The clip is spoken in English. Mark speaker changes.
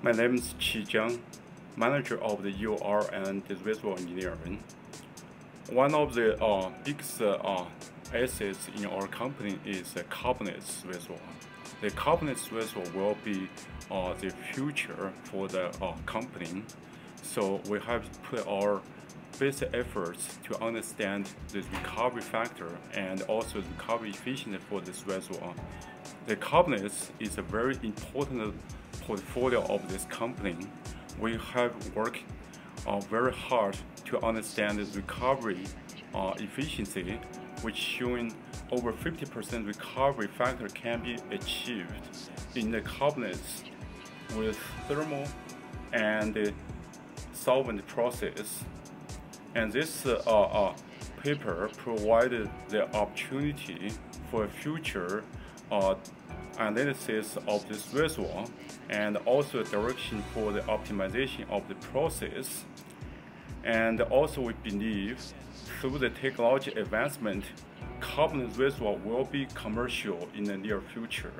Speaker 1: My name is Qi Jiang, manager of the EOR and reservoir engineering. One of the uh, biggest uh, assets in our company is the carbonates reservoir. The carbonates reservoir will be uh, the future for the uh, company. So we have put our best efforts to understand the recovery factor and also the recovery efficiency for this reservoir. The carbonates is a very important portfolio of this company. We have worked uh, very hard to understand the recovery uh, efficiency, which showing over 50% recovery factor can be achieved in the carbonates with thermal and solvent process. And this uh, uh, paper provided the opportunity for future uh, analysis of this reservoir and also direction for the optimization of the process. And also we believe through the technology advancement, carbon reservoir will be commercial in the near future.